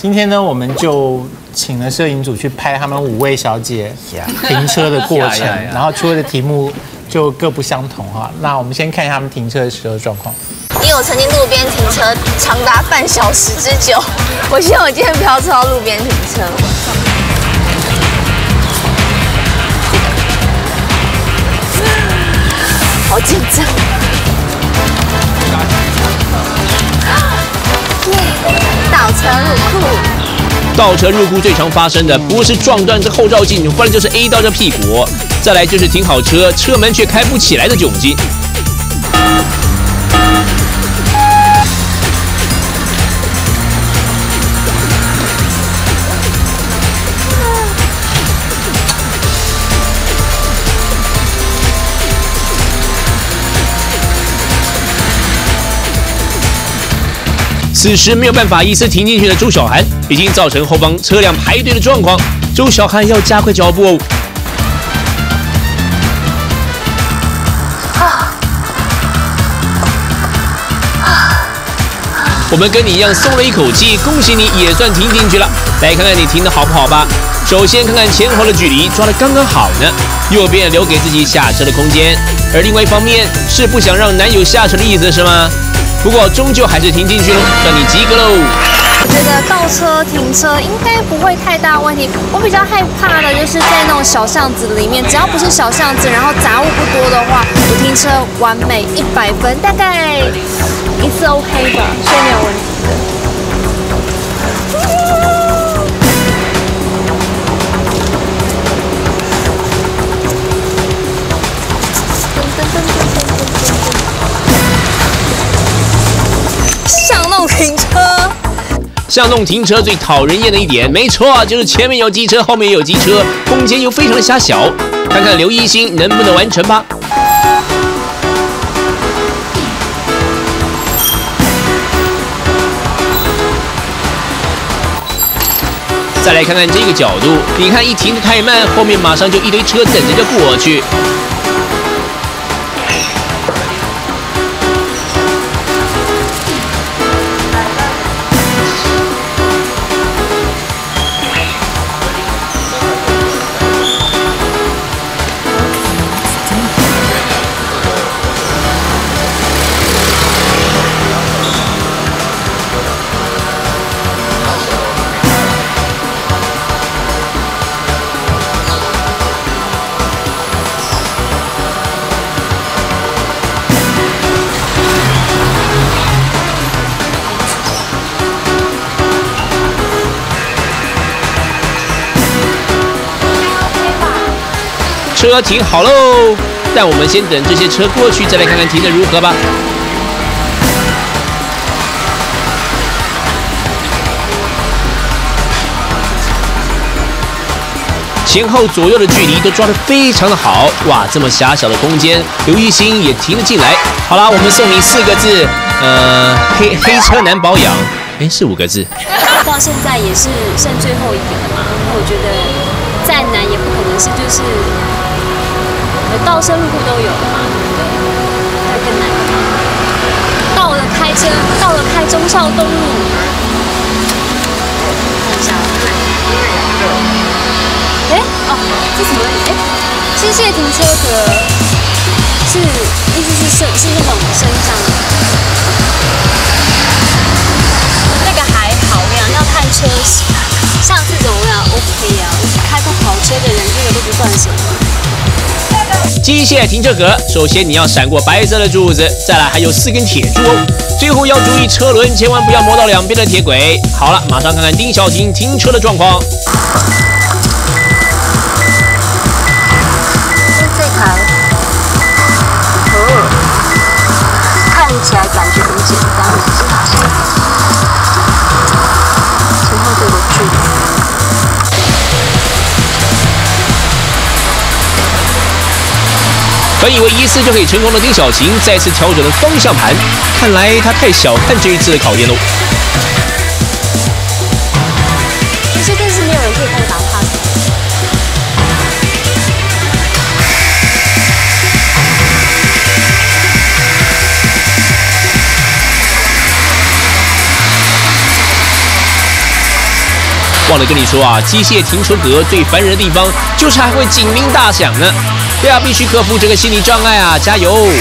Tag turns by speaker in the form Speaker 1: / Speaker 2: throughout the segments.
Speaker 1: 今天呢，我们就请了摄影组去拍他们五位小姐停车的过程，然后出的题目就各不相同哈。那我们先看一下他们停车的时候状况。
Speaker 2: 因为我曾经路边停车长达半小时之久，我希望我今天不要坐到路边停车。好紧张！倒车入库。
Speaker 3: 倒车入库最常发生的不是撞断这后照镜，不然就是 A 到这屁股，再来就是停好车，车门却开不起来的窘境。此时没有办法一次停进去的周小涵，已经造成后方车辆排队的状况。周小涵要加快脚步哦。我们跟你一样松了一口气，恭喜你也算停进去了。来看看你停的好不好吧。首先看看前后的距离抓的刚刚好呢，右边留给自己下车的空间，而另外一方面是不想让男友下车的意思是吗？不过终究还是停进去喽，算你及格喽。
Speaker 2: 我觉得倒车停车应该不会太大问题。我比较害怕的就是在那种小巷子里面，只要不是小巷子，然后杂物不多的话，我停车完美一百分，大概一次 OK 吧，所以没有问题停车，
Speaker 3: 巷弄停车最讨人厌的一点，没错，就是前面有机车，后面也有机车，空间又非常的狭小。看看刘一星能不能完成吧。再来看看这个角度，你看一停的太慢，后面马上就一堆车等着就过去。车停好喽，但我们先等这些车过去，再来看看停的如何吧。前后左右的距离都抓得非常的好，哇，这么狭小的空间，刘一星也停了进来。好啦，我们送你四个字，呃，黑黑车难保养，哎，是五个字。
Speaker 2: 到现在也是剩最后一个了嘛，那我觉得再难也不可能是就是。倒车入库都有了嘛，会更难。到了开车，到了开忠孝东路，看一下。哎，哦，这什么？哎，机械停车格是意思是是是那种升降。那个还好，我想要看车型，像这种我想 OK 啊，开过跑车的人这个都不算什么。
Speaker 3: 机械停车格，首先你要闪过白色的柱子，再来还有四根铁柱哦。最后要注意车轮，千万不要磨到两边的铁轨。好了，马上看看丁小婷停车的状况。本以为一次就可以成功的丁小晴，再次调整了方向盘，看来她太小看这一次的考验喽。
Speaker 2: 其实电视没有人可以帮我打 pass。
Speaker 3: 忘了跟你说啊，机械停车格最烦人的地方就是还会警铃大响呢。对啊，必须克服这个心理障碍啊！加油！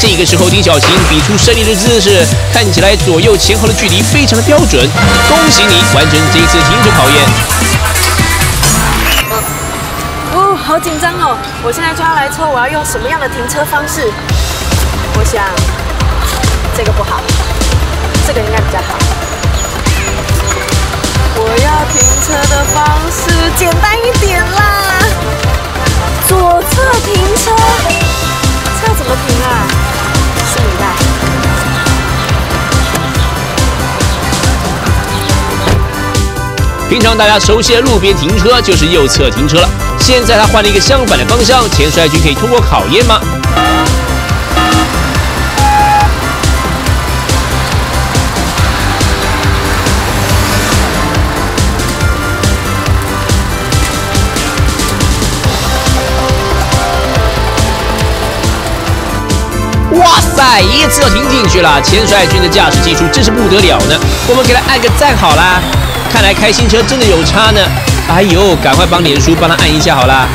Speaker 3: 这个时候，丁小琴比出胜利的姿势，看起来左右前后的距离非常的标准。恭喜你完成这一次停止考验。
Speaker 4: 好紧张哦！我现在就要来抽，我要用什么样的停车方式？我想这个不好，这个应该比较好。我要停车的方式简单一点啦，左侧停车，这怎么停啊？是你带。
Speaker 3: 平常大家熟悉的路边停车就是右侧停车了，现在他换了一个相反的方向，钱帅军可以通过考验吗？哇塞，一次就停进去了！钱帅军的驾驶技术真是不得了呢，我们给他按个赞好啦！看来开新车真的有差呢。哎呦，赶快帮脸书帮他按一下好啦。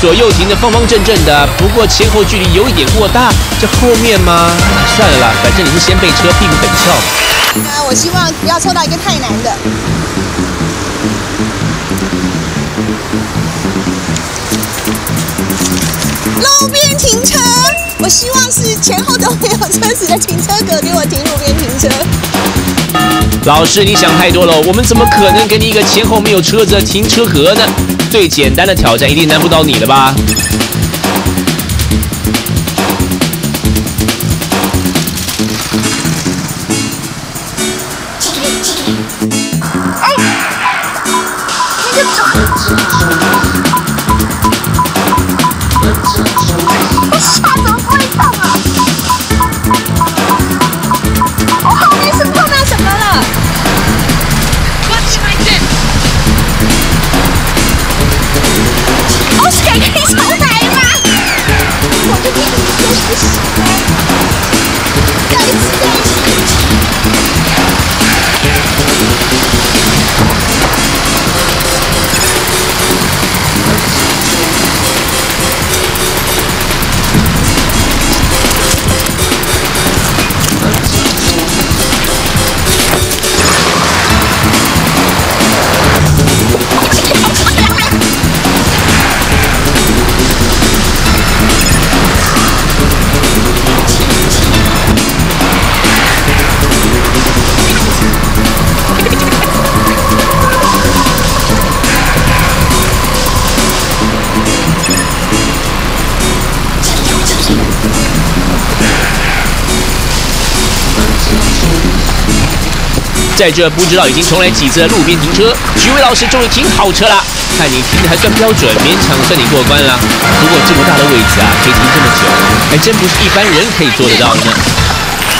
Speaker 3: 左右停的方方正正的，不过前后距离有一点过大，这后面吗？算了啦，反正你是先备车，屁股很翘嘛。
Speaker 5: 啊，我希望不要抽到一个太难的。路边停车，我希望是前后都没有车子的停车格给我停路边停车。
Speaker 3: 老师，你想太多了，我们怎么可能给你一个前后没有车子的停车格呢？最简单的挑战一定难不倒你了吧？
Speaker 5: 你
Speaker 3: 在这不知道已经重来几次的路边停车，徐伟老师终于停好车了。看你停的还算标准，勉强算你过关了。不过这么大的位置啊，可以停这么久，还真不是一般人可以做得到的呢。